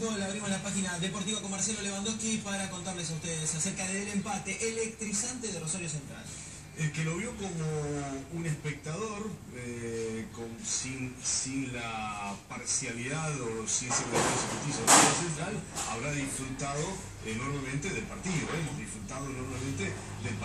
fútbol, abrimos la página deportiva con Marcelo Lewandowski para contarles a ustedes acerca del empate electrizante de Rosario Central. El que lo vio como un espectador, eh, con, sin, sin la parcialidad o sin ese justicia de Central, habrá disfrutado enormemente del partido, hemos disfrutado enormemente del.